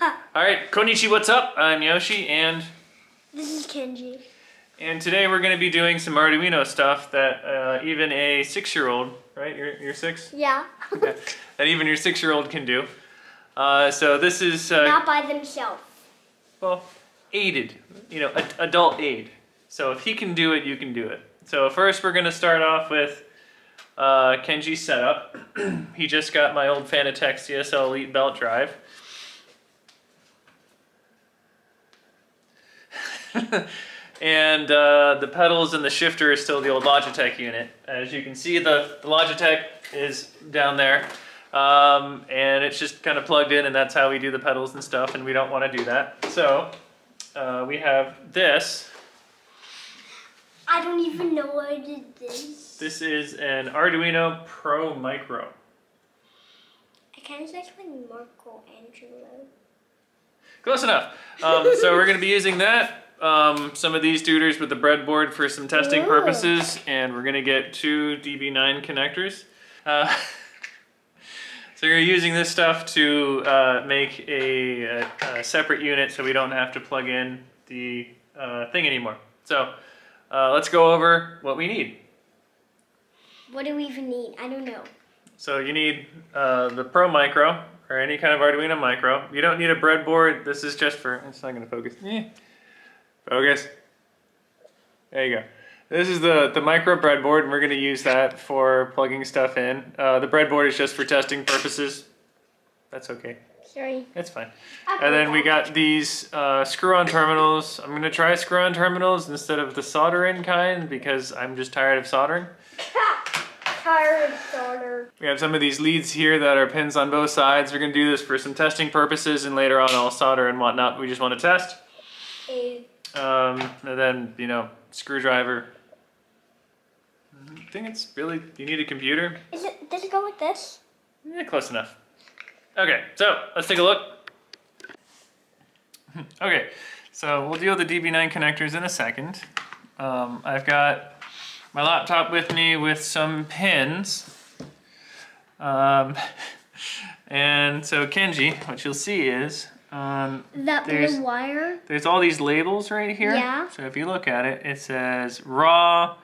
All right, Konichi, what's up? I'm Yoshi, and This is Kenji. and today we're going to be doing some Arduino stuff that uh, even a six-year-old, right? You're, you're six? Yeah. Okay. that even your six-year-old can do. Uh, so this is, uh, Not by themselves. well, aided, you know, adult aid. So if he can do it, you can do it. So first we're going to start off with uh, Kenji's setup. he just got my old Fanatec CSL Elite belt drive. And uh, the pedals and the shifter is still the old Logitech unit. As you can see, the, the Logitech is down there. Um, and it's just kind of plugged in and that's how we do the pedals and stuff and we don't want to do that. So uh, we have this. I don't even know what it is. This this is an Arduino Pro Micro. It kind of looks like Marco Angelo. Close enough. Um, so we're going to be using that. Um, some of these duders with the breadboard for some testing Ooh. purposes, and we're going to get two DB9 connectors. Uh, so you're using this stuff to uh, make a, a, a separate unit so we don't have to plug in the uh, thing anymore. So uh, let's go over what we need. What do we even need? I don't know. So you need uh, the Pro Micro or any kind of Arduino Micro. You don't need a breadboard. This is just for, it's not gonna focus. Eh. Focus. There you go. This is the, the micro breadboard and we're gonna use that for plugging stuff in. Uh, the breadboard is just for testing purposes. That's okay, Sorry. it's fine. And then we got these uh, screw-on terminals. I'm gonna try screw-on terminals instead of the solder-in kind because I'm just tired of soldering. Tired starter. We have some of these leads here that are pins on both sides. We're gonna do this for some testing purposes and later on I'll solder and whatnot. We just wanna test. A Um, and then, you know, screwdriver. I think it's really, you need a computer? is it? Does it go with this? Yeah, close enough. Okay, so let's take a look. okay, so we'll deal with the DB9 connectors in a second. Um, I've got my laptop with me with some pins. Um, and so Kenji, what you'll see is um, That There's- blue wire. there's all these labels right here. Yeah. So if you look at it, it says raw,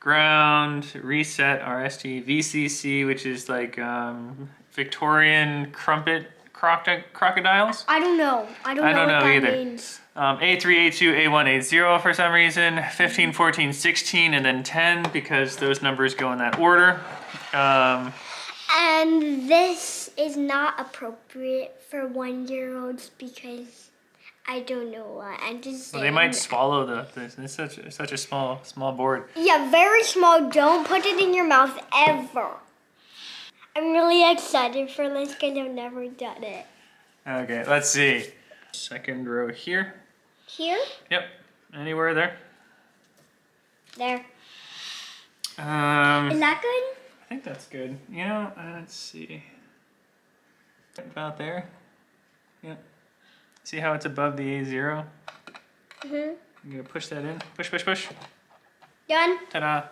ground, reset, RST, VCC, which is like um, Victorian crumpet croco- crocodiles. I don't know. I don't I know don't what know that either. means. Um, A3, A2, A1, A0 for some reason, 15, 14, 16, and then 10 because those numbers go in that order. Um, And this is not appropriate for one-year-olds because I don't know what. I'm just well, they might swallow the, this. It's such, it's such a small, small board. Yeah, very small. Don't put it in your mouth ever. I'm really excited for this because I've never done it. Okay, let's see. Second row here. Here, Yep, anywhere there. there. Um, Is that good? I think that's good. You know, uh, let's see. About there. Yep. See how it's above the A0? Mhm. I'm gonna push that in. Push, push, push. Done. Ta-da.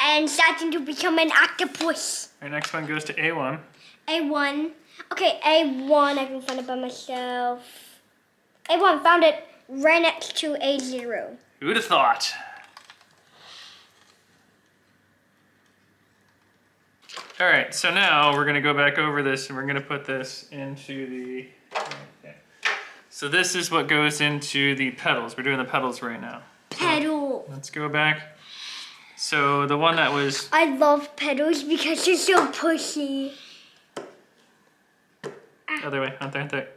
And starting to become an octopus. Our next one goes to A1. A1. Okay, A1. I can find it by myself. A1. Found it right next to A0. Who'd have thought? All right, so now we're gonna go back over this and we're gonna put this into the, okay. So this is what goes into the pedals. We're doing the pedals right now. Pedal. Let's go back. So the one that was, I love pedals because they're so pushy. other way, out there, out there.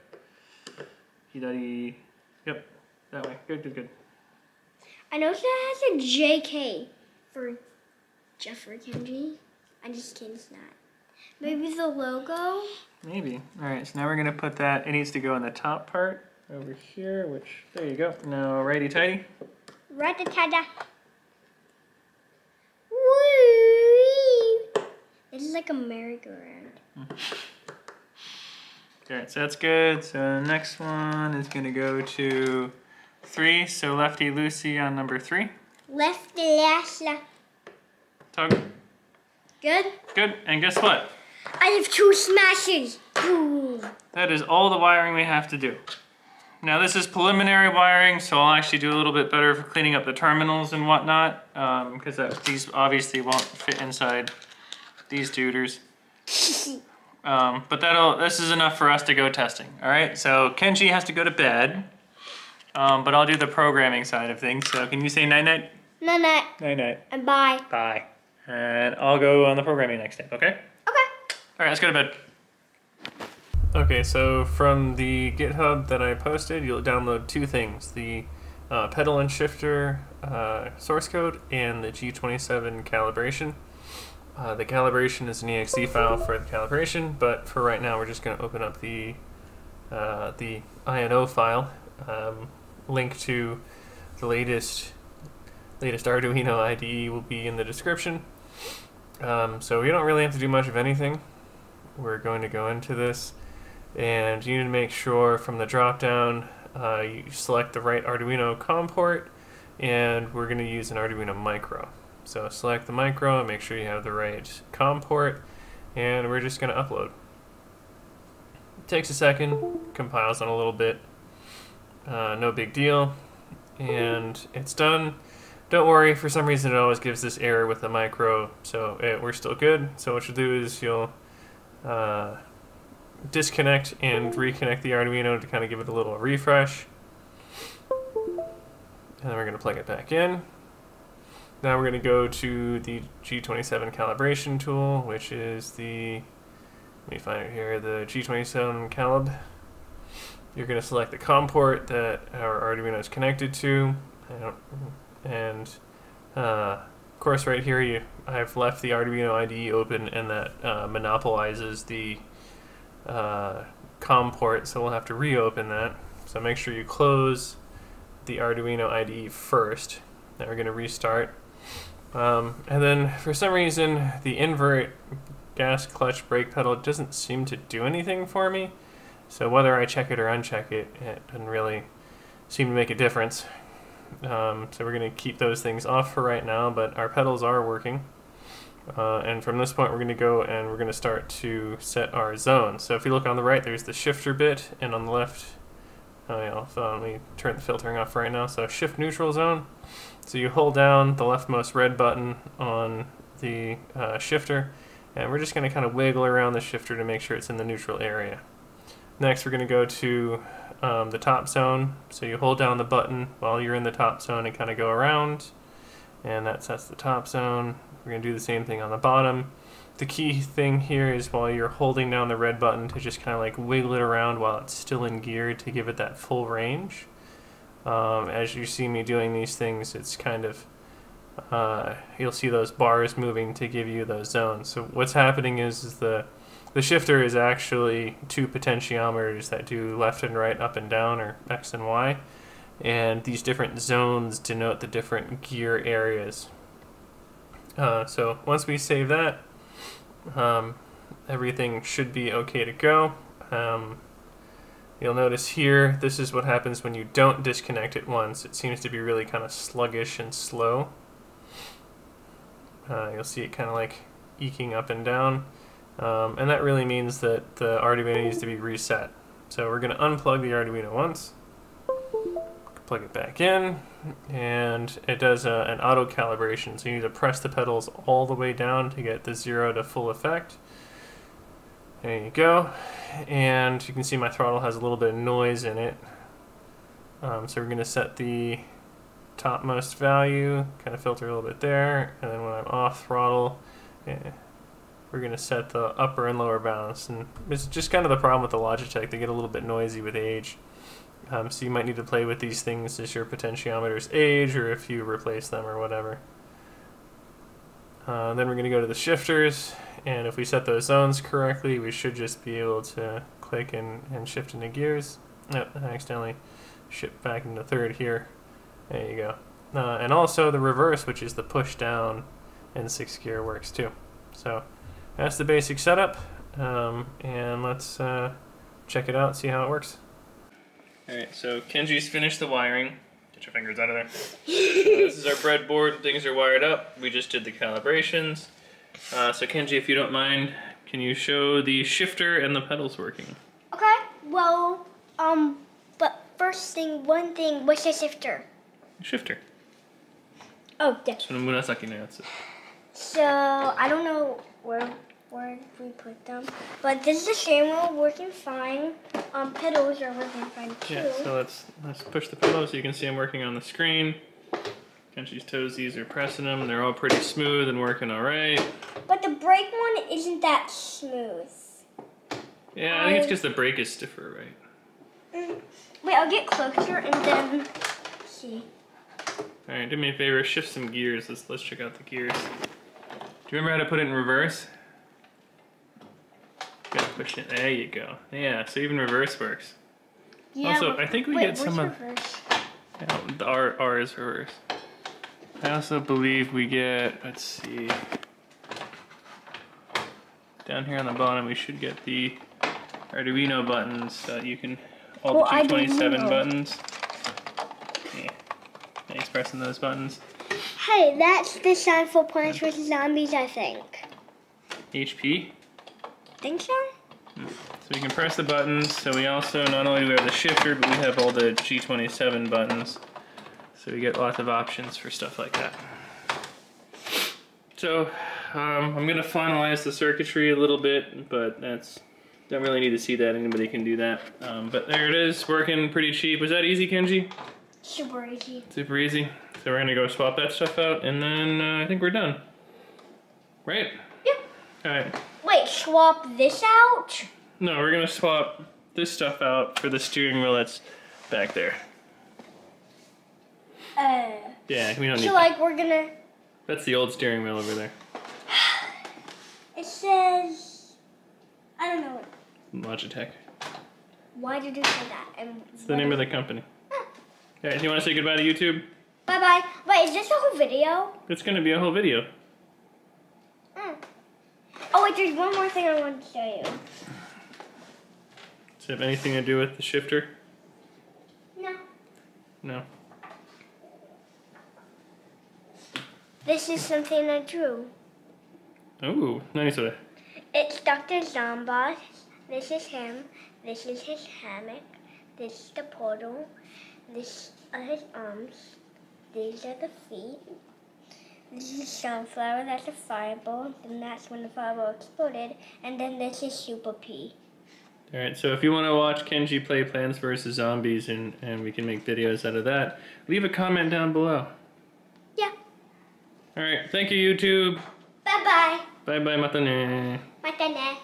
Hidari, yep, that way, good, good, good. I know that has a JK for Jeffery Kenji. I just kidding, it's not. Maybe the logo? Maybe. All right, so now we're gonna put that, it needs to go in the top part over here, which, there you go. Now righty tighty. Ratatada. Woo! It's like a merry-go-round. All right, so that's good. So the next one is gonna go to three. So lefty Lucy on number three. Lefty last Tug. Good. Good. And guess what? I have two smashes. Boom. That is all the wiring we have to do. Now this is preliminary wiring, so I'll actually do a little bit better for cleaning up the terminals and whatnot, because that these obviously won't fit inside these duders. Um, but that'll this is enough for us to go testing. All right, so Kenji has to go to bed, um, but I'll do the programming side of things. So can you say night night? Night night Night night. and bye. Bye. And I'll go on the programming next step. Okay. Okay. All right, let's go to bed. Okay, so from the GitHub that I posted, you'll download two things: the uh, pedal and shifter uh, source code and the G27 calibration. Uh, the calibration is an exe file for the calibration, but for right now, we're just going to open up the uh, the INO file. Um, link to the latest latest Arduino IDE will be in the description. Um, so we don't really have to do much of anything. We're going to go into this, and you need to make sure from the drop-down uh, you select the right Arduino COM port, and we're going to use an Arduino Micro. So select the micro and make sure you have the right COM port, and we're just going to upload. It takes a second, compiles on a little bit, uh, no big deal, and it's done. Don't worry, for some reason it always gives this error with the micro, so it, we're still good. So what you'll do is you'll uh, disconnect and reconnect the Arduino to kind of give it a little refresh. And then we're going to plug it back in. Now we're going to go to the G27 calibration tool, which is the, let me find it here, the G27 calib. You're going to select the COM port that our Arduino is connected to. And uh, of course right here you, I've left the Arduino IDE open and that uh, monopolizes the uh, COM port, so we'll have to reopen that. So make sure you close the Arduino IDE first. Now we're going to restart. Um, and then for some reason the invert gas clutch brake pedal doesn't seem to do anything for me. So whether I check it or uncheck it, it doesn't really seem to make a difference. Um, so we're going to keep those things off for right now, but our pedals are working. Uh, and from this point we're going to go and we're going to start to set our zones. So if you look on the right there's the shifter bit and on the left, oh yeah, so let me turn the filtering off right now. So shift neutral zone. So you hold down the leftmost red button on the uh, shifter and we're just going to kind of wiggle around the shifter to make sure it's in the neutral area. Next we're going to go to um, the top zone. So you hold down the button while you're in the top zone and kind of go around and that sets the top zone. We're going to do the same thing on the bottom. The key thing here is while you're holding down the red button to just kind of like wiggle it around while it's still in gear to give it that full range. Um, as you see me doing these things, it's kind of, uh, you'll see those bars moving to give you those zones. So what's happening is, is the, the shifter is actually two potentiometers that do left and right, up and down, or X and Y. And these different zones denote the different gear areas. Uh, so once we save that, um, everything should be okay to go. Um, you'll notice here, this is what happens when you don't disconnect it once. It seems to be really kind of sluggish and slow. Uh, you'll see it kind of like eking up and down. Um, and that really means that the Arduino needs to be reset. So we're going to unplug the Arduino once, plug it back in, and it does a, an auto calibration. So you need to press the pedals all the way down to get the zero to full effect. There you go. And you can see my throttle has a little bit of noise in it. Um, so we're going to set the topmost value, kind of filter a little bit there, and then when I'm off throttle, yeah, we're going to set the upper and lower bounds. And it's just kind of the problem with the Logitech, they get a little bit noisy with age. Um, so you might need to play with these things as your potentiometers age or if you replace them or whatever. Uh, then we're going to go to the shifters and if we set those zones correctly we should just be able to click and, and shift into gears. Oh, I accidentally shift back into third here. There you go. Uh, and also the reverse which is the push down in sixth gear works too. So that's the basic setup. Um, and let's uh, check it out, see how it works. Alright, so Kenji's finished the wiring. Get your fingers out of there. this is our breadboard. Things are wired up. We just did the calibrations. Uh, so Kenji, if you don't mind, can you show the shifter and the pedals working? Okay, well, um, but first thing, one thing, what's the shifter? Shifter. Oh, yeah. Murasaki. So I don't know where where we put them, but this is the steering wheel working fine. Um, pedals are working fine too. Yeah, so let's let's push the pedals. so you can see I'm working on the screen. Kenji's toesies are pressing them. They're all pretty smooth and working all right. But the brake one isn't that smooth. Yeah, I think it's because the brake is stiffer, right? Mm. Wait, I'll get closer and then see. All right, do me a favor, shift some gears. Let's let's check out the gears. You remember how to put it in reverse? Gotta push it. There you go. Yeah, so even reverse works. Yeah. Also, I think we wait, get some of- reverse? Yeah, the R R is reverse. I also believe we get. Let's see. Down here on the bottom, we should get the Arduino buttons so that you can all Oh, the 227 buttons. Yeah, nice pressing those buttons. Hey, that's the sign for Plants vs Zombies, I think. HP. Think so? So we can press the buttons. So we also not only do we have the shifter, but we have all the G27 buttons. So we get lots of options for stuff like that. So um, I'm gonna finalize the circuitry a little bit, but that's don't really need to see that. Anybody can do that. Um, but there it is, working pretty cheap. Was that easy, Kenji? Super easy. Super easy. So we're gonna go swap that stuff out, and then uh, I think we're done. Right? Yep. All right. Wait, swap this out? No, we're gonna swap this stuff out for the steering wheel that's back there. Uh. Yeah, we don't need. So like we're gonna. That's the old steering wheel over there. It says. I don't know. What Logitech. Why did you say that? And It's the name of the company. Okay, do you want to say goodbye to YouTube? Bye bye. Wait, is this the whole video? It's gonna be a whole video. Mm. Oh wait, there's one more thing I want to show you. Does it have anything to do with the shifter? No. No. This is something I drew. Oh, nice. one. It's Dr. Zombot. This is him. This is his hammock. This is the portal. This are his arms. These are the feet. This is sunflower. That's a fireball. Then that's when the fireball exploded. And then this is Super P. All right. So if you want to watch Kenji play Plants vs Zombies and and we can make videos out of that, leave a comment down below. Yeah. All right. Thank you, YouTube. Bye bye. Bye bye, matane. Matane.